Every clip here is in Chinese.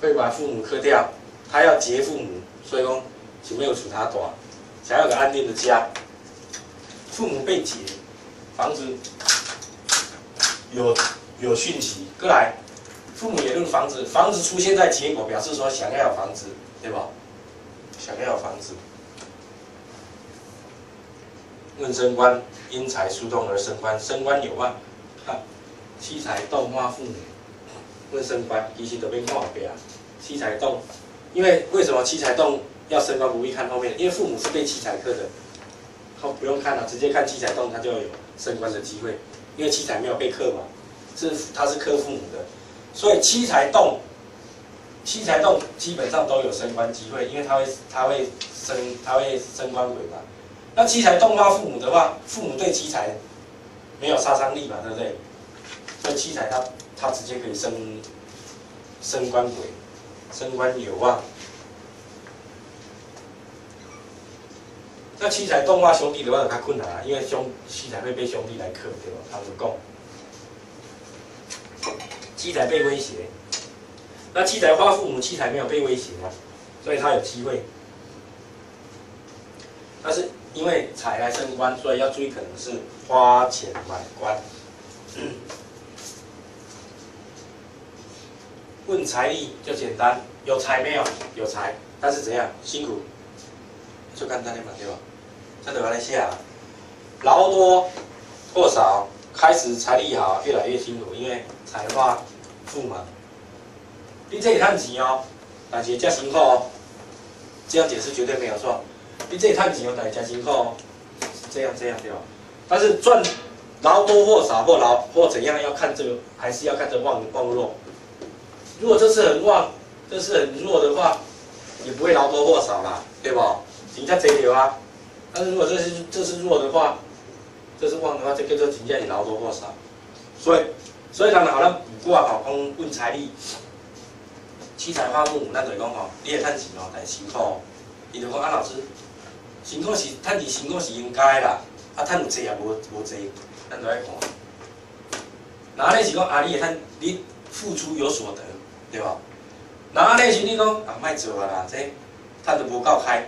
会把父母克掉，他要结父母，所以说就没有处他短，想要个安定的家。父母被劫，房子有有讯息，过来，父母也论房子，房子出现在结果，表示说想要有房子，对吧？想要有房子。问升官，因财疏通而升官，升官有望。哈，七财动化父母，升官，其实都变看后边啊。七财动，因为为什么七财动要升官不必看后面？因为父母是被七财克的。好，不用看了，直接看七彩动，他就有升官的机会，因为七彩没有被克嘛，是他是克父母的，所以七彩动，七彩动基本上都有升官机会，因为他会他会升他会升官鬼嘛。那七彩动化父母的话，父母对七彩没有杀伤力嘛，对不对？所以七彩他他直接可以升升官鬼，升官有望。那七彩动画兄弟的话，他困难啊，因为兄七彩会被兄弟来克，对吧？他们讲，七彩被威胁，那七彩花父母，七彩没有被威胁啊，所以他有机会。但是因为财来升官，所以要注意，可能是花钱买官。问财力就简单，有财没有？有财，但是怎样？辛苦。就看单的嘛，对吧？这就安尼写，劳多或少，开始财力好，越来越辛苦，因为财化富嘛。你这里赚钱哦，但是加辛苦哦，这样解释绝对没有错。你这里赚钱哦，但是加辛苦哦，这样这样对吧？但是赚劳多或少或劳或怎样，要看这个，还是要看这旺旺弱。如果这次很旺，这次很弱的话，也不会劳多或少啦，对不？人家贼流啊，但是如果这是这是弱的话，这是旺的话，这个就评价你劳多或少。所以，所以他们好像卜卦好讲问财力，七财化木，咱就讲吼，你也趁钱哦，但辛苦，伊就讲啊老师，辛苦是趁钱辛苦是应该啦，啊趁有济也无无济，咱就爱看。那安尼是讲啊，你会趁你付出有所得，对吧？那安尼是你讲啊，卖做啊啦，这趁都无够开。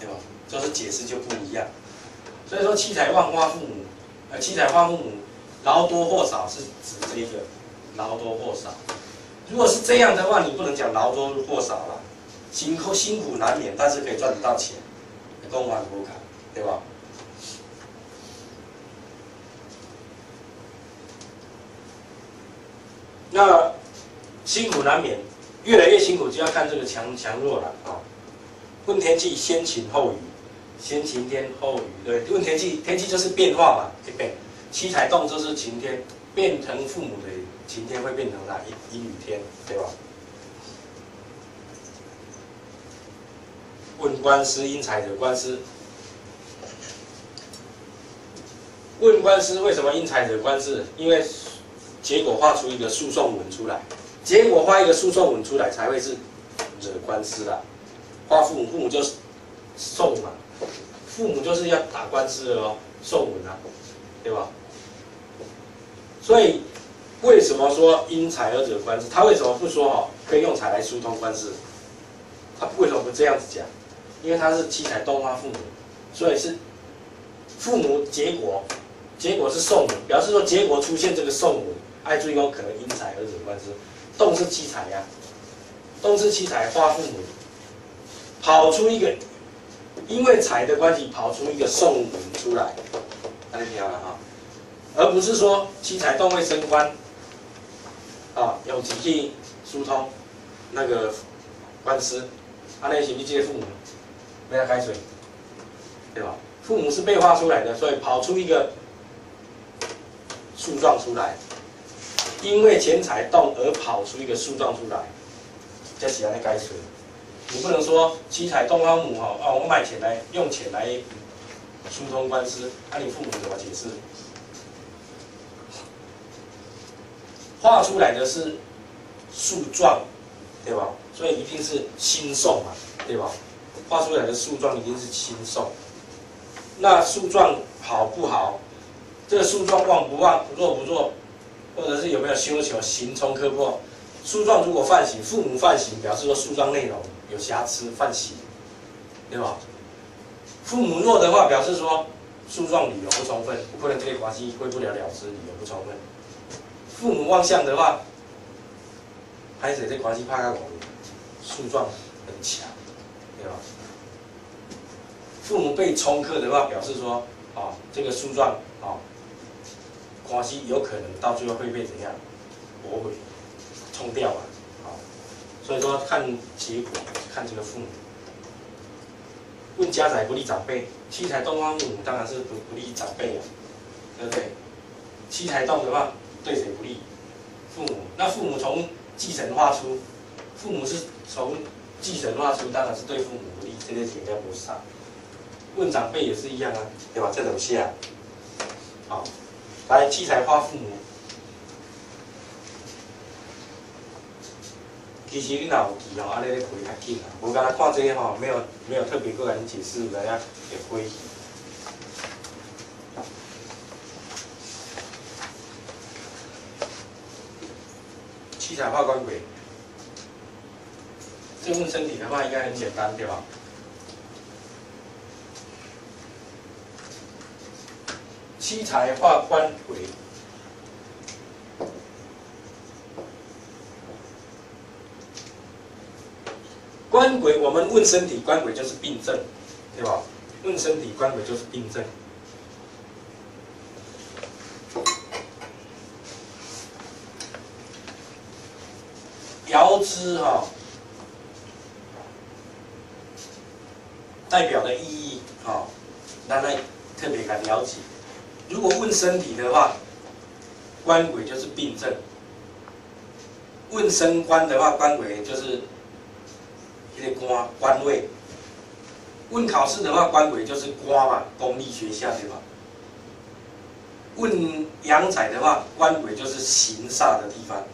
对吧？就是解释就不一样，所以说七彩万花父母，呃，七彩花父母，劳多或少是指这个劳多或少。如果是这样的话，你不能讲劳多或少了，辛苦辛苦难免，但是可以赚得到钱，公还不卡，对吧？那辛苦难免，越来越辛苦就要看这个强强弱了啊。问天气先晴后雨，先晴天后雨，对，问天气，天气就是变化嘛，对不对？七彩动就是晴天，变成父母的晴天会变成哪阴阴雨天，对吧？问官司因财者官司，问官司为什么因财者官司？因为结果画出一个诉讼文出来，结果画一个诉讼文出来才会是惹官司的。花父母，父母就是送嘛，父母就是要打官司的哦，送文啊，对吧？所以为什么说因财而惹官司？他为什么不说哈，可以用财来疏通官司？他为什么不这样子讲？因为他是七彩动化父母，所以是父母结果，结果是送文，表示说结果出现这个送文，爱注意哦，可能因财而惹官司。动是七财呀，动是七财花父母。跑出一个，因为财的关系，跑出一个送出来，大家听了哈，而不是说七财动会升官，啊，用几去疏通那个官司，啊，那行去接父母，没有开水，对吧？父母是被画出来的，所以跑出一个诉状出来，因为钱财动而跑出一个树状出来，这是安尼解释。你不能说七彩东方母哈啊，我买钱来用钱来疏通官司，那你父母怎么解释？画出来的是树状，对吧？所以一定是新送嘛，对吧？画出来的树状一定是新送。那树状好不好？这个诉状旺不旺？弱不弱？或者是有没有修求行冲科破？诉状如果泛行，父母泛行，表示说诉状内容有瑕疵，泛行，对吧？父母弱的话，表示说诉状理由不充分，不能这个关系会不了了之，理由不充分。父母望向的话，孩子这关系怕个狗，树状很强，对吧？父母被冲克的话，表示说，啊，这个诉状啊，关系有可能到最后会被怎样驳回。冲掉了，好，所以说看结果，看这个父母。问家宅不利长辈，七彩动方父母当然是不不利长辈啊，对不对？七彩动的话对谁不利？父母。那父母从继承画出，父母是从继承画出，当然是对父母不利，这些钱要不上。问长辈也是一样啊，对吧？这种下，好，来七彩画父母。其实你若有记吼，安尼咧背较紧啊。无干看这个吼，没有没有特别个人解释，大家会背。七彩化官鬼，这问身体的话应该很简单，对吧？七彩化官鬼。官鬼，我们问身体，官鬼就是病症，对吧？问身体，官鬼就是病症。爻之哈，代表的意义哈，大家特别敢了解。如果问身体的话，官鬼就是病症；问升官的话，官鬼就是。一个官官位，问考试的话，官鬼就是官嘛，公立学校对吧？问阳宅的话，官鬼就是行煞的地方，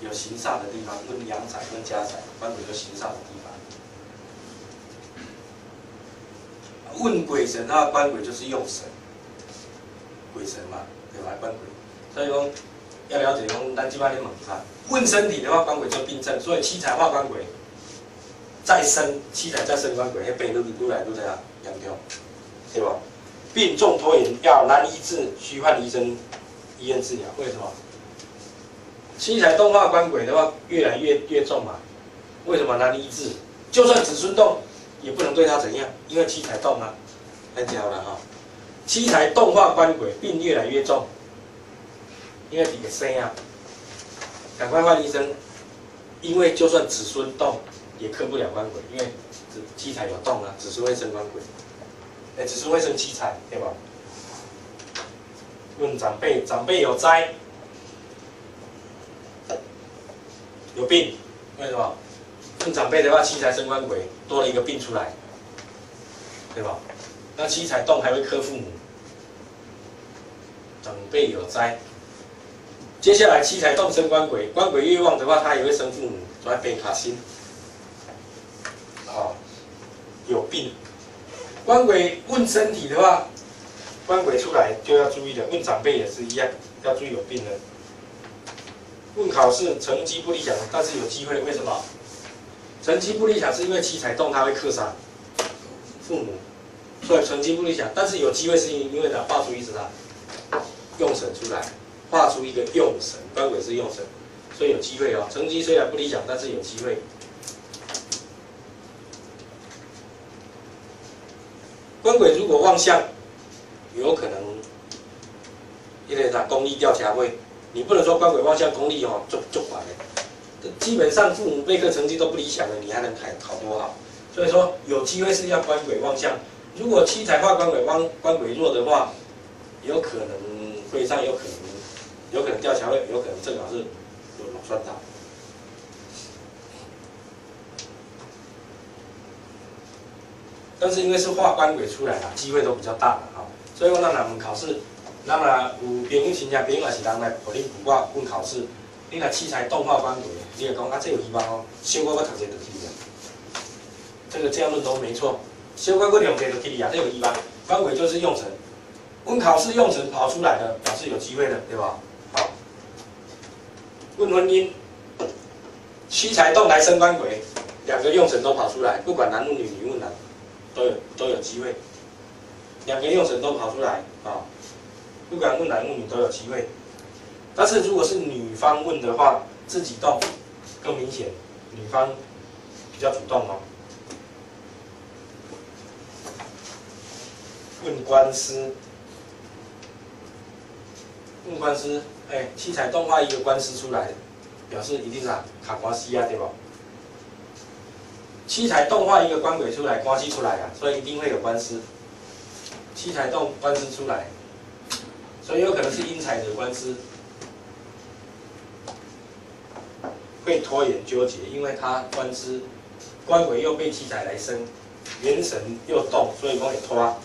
有行煞的地方。问阳宅跟家宅，官鬼就行煞的地方。问鬼神的话，官鬼就是用神，鬼神嘛，对吧？官鬼，所以说要了解讲，咱即摆咧问啥？问身体的话，官鬼就病症，所以七彩化官鬼。再生七彩再生官鬼，迄病愈愈来愈怎样严重，对吧？病重拖延要难医治，需换医生医院治疗。为什么？七彩动化官鬼的话越来越越重嘛？为什么难医治？就算子孙动，也不能对他怎样，因为七彩动啊，太焦了哈。七彩动化官鬼病越来越重，因为底生啊，赶快换医生，因为就算子孙动。也克不了官鬼，因为子七彩有动啊，子孙会生官鬼，哎，子孙会生七彩，对吧？问长辈，长辈有灾，有病，为什么？问长辈的话，七彩生官鬼，多了一个病出来，对吧？那七彩动还会克父母，长辈有灾。接下来七彩动生官鬼，官鬼欲望的话，他也会生父母，所以变卡心。啊，有病。官鬼问身体的话，官鬼出来就要注意的。问长辈也是一样，要注意有病的。问考试成绩不理想，但是有机会，为什么？成绩不理想是因为七彩动它会克杀父母，所以成绩不理想，但是有机会是因为呢画出一只啥？用神出来，画出一个用神，官鬼是用神，所以有机会哦。成绩虽然不理想，但是有机会。官鬼如果望向，有可能，因为啥？功利调查会，你不能说官鬼望向功利哦，就就完了。基本上父母备课成绩都不理想了，你还能考考多好？所以说有机会是要官鬼望向。如果七彩化官鬼望官鬼弱的话，有可能会上有可能，有可能调查会，有可能正好是有老算到。但是因为是画官鬼出来了，机会都比较大了哈。所以讲，咱若问考试，那么有朋友、请假、朋友也是人来互恁卜卦问考试，你若七彩动画官鬼，你会讲啊，这有希望哦，小官我读册就去了。这个这样论都没错，小官我两届就去了，这有希望。官鬼就是用成，问考试用神跑出来的，表示有机会的，对吧？好。问婚姻，七财动来生官鬼，两个用神都跑出来，不管男问女，女问男，都有都有机会。两个用神都跑出来啊，不管问男问女都有机会。但是如果是女方问的话，自己动更明显，女方比较主动哦。问官司，问官司，哎，七彩动画一个官司出来，表示一定是啊卡关系啊，对不？七彩动画一个官鬼出来，关系出来。啊，所以一定会有官司。七彩动官司出来，所以有可能是阴财的官司。会拖延纠结，因为他官司官鬼又被七彩来。生，元神又动，所以讲会拖。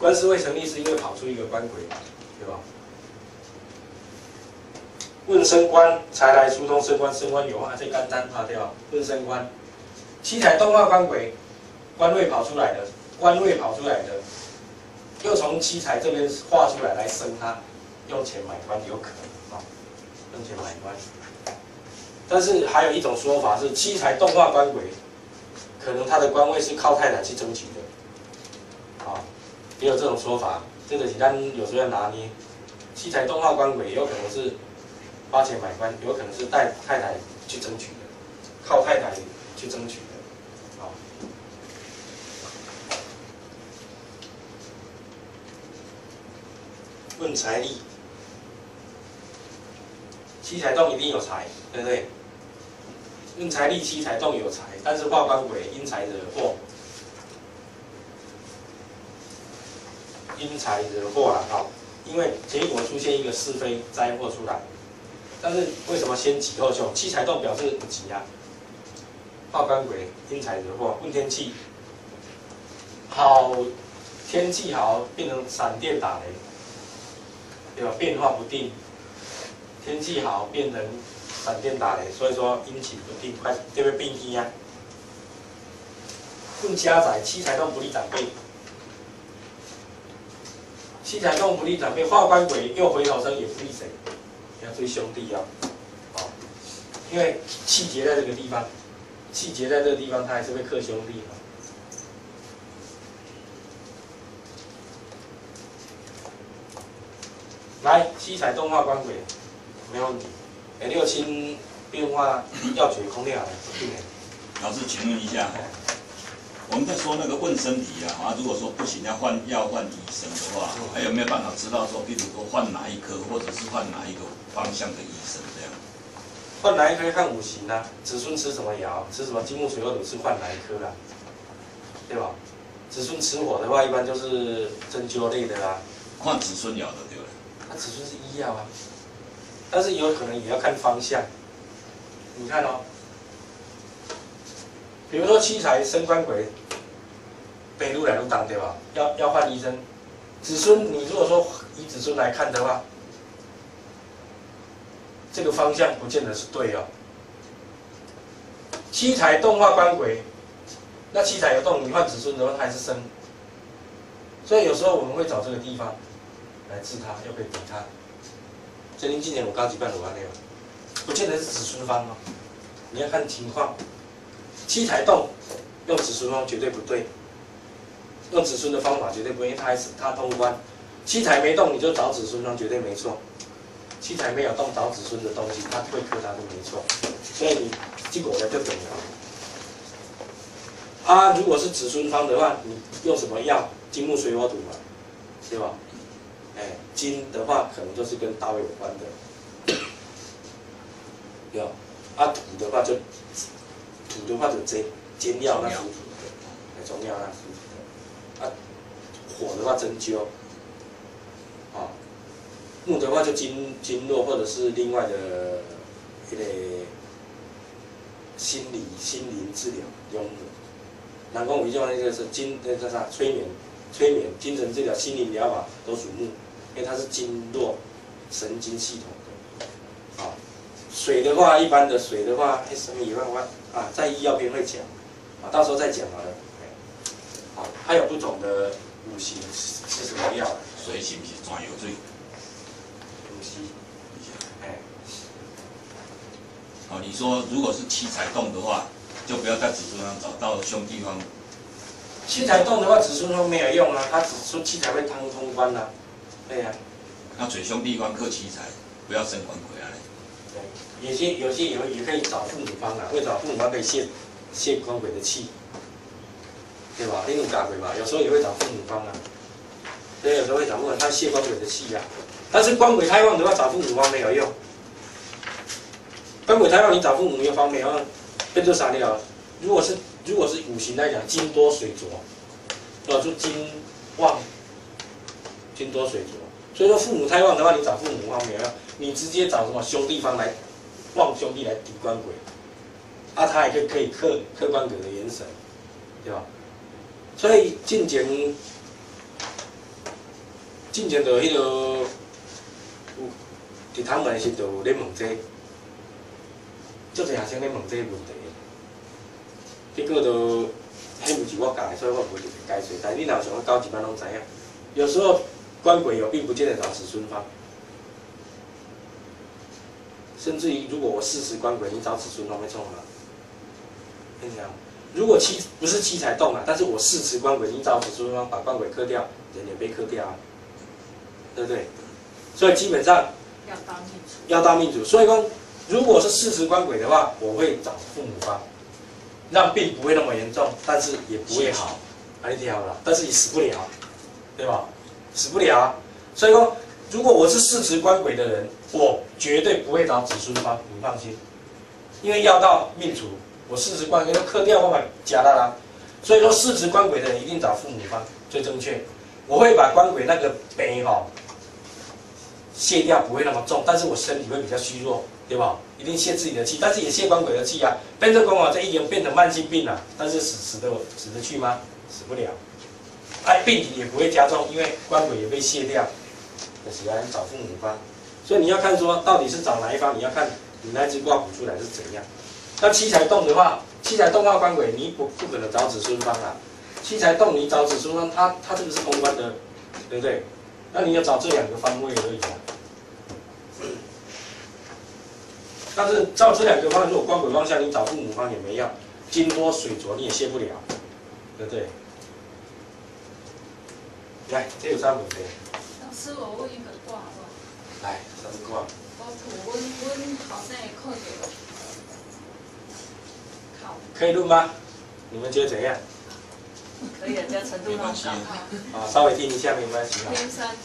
官司会成立，是因为跑出一个官鬼，对吧？问升官，才来疏通升官，升官有话，这干单啊，对吧？问升官，七彩动画官鬼，官位跑出来的，官位跑出来的，又从七彩这边画出来来升他，用钱买官有可能啊。用钱买官，但是还有一种说法是七彩动画官鬼，可能他的官位是靠太太去争取的，也有这种说法。这个简单有时候要拿捏，七彩动画官鬼有可能是花钱买官，有可能是带太太去争取的，靠太太去争取的，好。问财力。七彩洞一定有财，对不对？用财力七彩洞有财，但是化官鬼因财惹祸，因财惹祸了，好，因为结果出现一个是非灾祸出来，但是为什么先吉后凶？七彩洞表示吉啊，化官鬼因财惹祸，问天气好，天气好变成闪电打雷，对吧？变化不定。天气好，变成闪电打雷，所以说阴晴不定，快对不对？变天啊！问家宅，七财动不利长辈，七彩动不利长辈，化官鬼又回头生，也不利谁？要追兄弟啊！哦，因为气节在这个地方，气节在这个地方，它还是会克兄弟嘛。来，七彩动画官鬼。没问题。哎，六亲变化要诀空掉了，对老师，请问一下，我们在说那个问身体啊，啊，如果说不行要换要换医生的话，还有没有办法知道说，比如说换哪一科，或者是换哪一个方向的医生这样？换哪一科看五行啊，子孙吃什么爻，吃什么金木水火土是换哪一科啦，对吧？子孙吃火的话，一般就是针灸类的啦。换子孙爻的对吧？那子孙是医药啊。但是有可能也要看方向，你看哦，比如说七财升官鬼，北路来路当对吧？要要换医生，子孙你如果说以子孙来看的话，这个方向不见得是对哦。七财动化官鬼，那七财有动，你换子孙的话它还是生，所以有时候我们会找这个地方来治它，又可以抵它。所以今年我高级办五万六，不见得是子孙方哦，你要看情况。七彩动用子孙方绝对不对，用子孙的方法绝对不会，他还是他通关。七彩没动你就找子孙方绝对没错，七彩没有动找子孙的东西，他会磕他都没错。所以你结果呢就等了。啊，如果是子孙方的话，你用什么药？金木水火土嘛，对吧？哎，金的话可能就是跟刀有关的，有啊土的话就土的话就煎煎药那属土的，哎中药那属土的，啊火的话针灸，啊木的话就经经络或者是另外的一类心理心灵治疗用的，南宫比较那个是精那叫啥催眠催眠精神治疗心理疗法都属木。因为它是经络神经系统的，啊，水的话，一般的水的话，什么以外话啊，在医药篇会讲，啊，到时候再讲好了，好，还有不同的五行是什么药？水行不是专有水？五行，哎，哦，你说如果是七彩洞的话，就不要在子孙上找到兄弟方。七彩洞的话，子孙方没有用啊，他只说七彩会通通关啊，对呀、那水兄弟方克七彩，不要生官鬼啊。对，有些有些也也可以找父母方啊，会找父母方可以泄泄官鬼的气，对吧？你有搞鬼嘛？有时候也会找父母方啊，对，有时候会找父母，他泄官鬼的气啊。但是官鬼太旺的话，找父母方没有用。官鬼太旺，你找父母方没有用，变做啥料？如果是如果是五行来讲，金多水浊，对吧？就金旺，金多水浊。所以说父母太旺的话，你找父母方没有用，你直接找什么兄弟方来旺兄弟来抵官鬼，啊，他也可以可以克克官鬼的元神，对吧？所以进前进前就迄、个有伫他们的时就有咧问这个，足侪学生咧问这问题，结果就迄毋是我教的，所以我无特别解释。但你若想要高级班拢知影，有时候官鬼有，并不见得找子孙方。甚至于，如果我四十官鬼，你找子孙方会冲吗？跟你讲，如果七不是七彩动啊，但是我四持官鬼，你找子孙方把官鬼克掉，人也被克掉啊，对不对？所以基本上要当命主。要当命主。所以说，如果是四持官鬼的话，我会找父母方，让病不会那么严重，但是也不会好，啊，你听好了，但是你死不了，对吧？死不了啊。所以说，如果我是四值官鬼的人，我绝对不会找子孙方，你放心，因为要到命主，我四值官鬼都克掉，我把加到啦。所以说，四值官鬼的人一定找父母方最正确。我会把官鬼那个病哈、卸掉，不会那么重，但是我身体会比较虚弱，对吧？一定泄自己的气，但是也泄官鬼的气啊。变这官啊，这已经变成慢性病了，但是死死得死得去吗？死不了。哎，病体也不会加重，因为官鬼也被卸掉。那喜欢找父母方，所以你要看说到底是找哪一方，你要看你那只卦谱出来是怎样。那七彩动的话，七彩动化官鬼，你不不可能找子孙方啊。七彩动你找子孙方，他他这个是公关的，对不对？那你要找这两个方位而已啊。但是照这两个方，如果官鬼方向，你找父母方也没用，金多水浊你也卸不了，对不对？来，这有啥问题？老师，我问一个卦好不好？来，啥子卦？我图温温好像也扣给考，可以录吗？你们觉得怎样？可以，这程度很高。啊，稍微听一下没关系啊。天山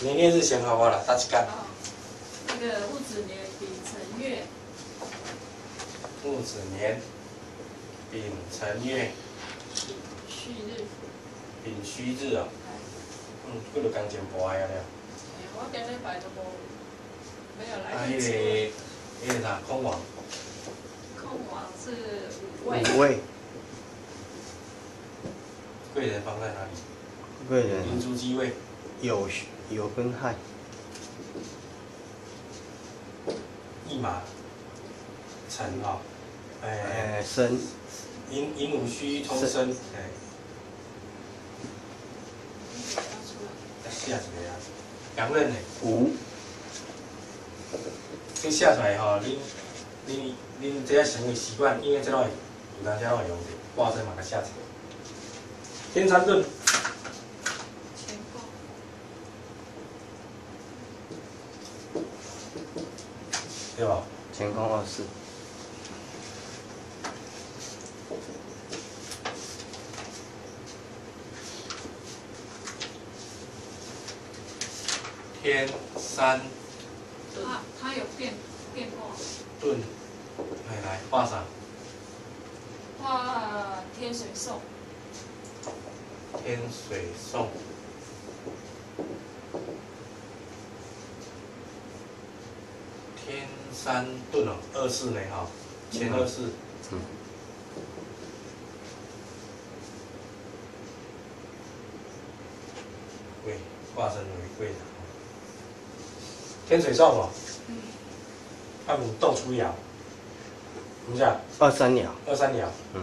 年月日先好我了，大家干。啊，那个戊子年丙辰月，戊子年，丙辰月，戌日。丙戌日啊。嗯，这个刚前播呀了。哎我今日拜都无没有啊，来迄个得及。，迄个啥，空王，空王是五位，五位贵人放在哪里？贵人明珠机位，有有跟亥，驿马，辰啊，哎，呃申寅寅午戌通身，哎，再下一个啊，两任呢？午这下出来吼，恁恁恁这要成为习惯，因为这种有当这种会用的，挂在马个下出来。天山遁，乾卦，对吧？乾坤二四，天山它它有变变化，遁，来来画啥画天水送，天水送。天山遁哦，二四呢哈，前二四。嗯贵，化身为贵的。天水送哦，嗯，按五斗出爻，怎么讲？二三鸟，二三鸟，嗯